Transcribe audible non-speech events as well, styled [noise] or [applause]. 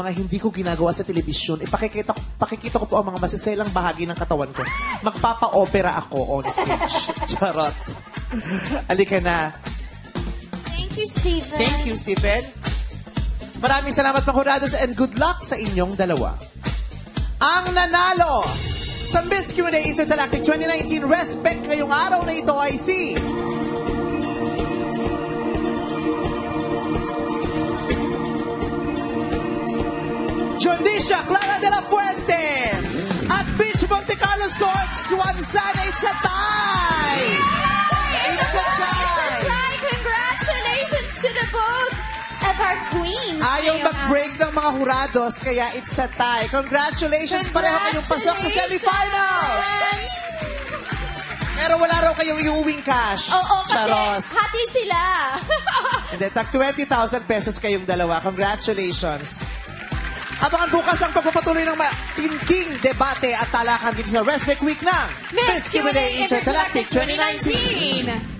mga hindi ko ginagawa sa telebisyon, ipakikita ko, pakikita ko po ang mga masiselang bahagi ng katawan ko. Magpapa-opera ako on stage. [laughs] Charot. Alika na. Thank you, Steven. Thank you, Stephen. Maraming salamat mga hurados and good luck sa inyong dalawa. Ang nanalo sa Miss Q&A Intergalactic 2019 Respect ngayong araw na ito ay si... Jondisha Clara de la Fuente at Beach Monte Carlo Sword Swansana It's a tie! It's a tie! Congratulations to the both of our queens. Ayaw mag-break ng mga hurados, kaya it's a tie. Congratulations! Pareho kayong pasok sa semifinals! Pero wala raw kayong iuwing cash. Oo, kasi Charos. hati sila. [laughs] Hindi, tag 20,000 pesos kayong dalawa. Congratulations! Abangan bukas ang pagpapatuloy ng matinding debate at talakan dito sa Respect Week ng Miss Q&A Intergalactic 2019. 2019.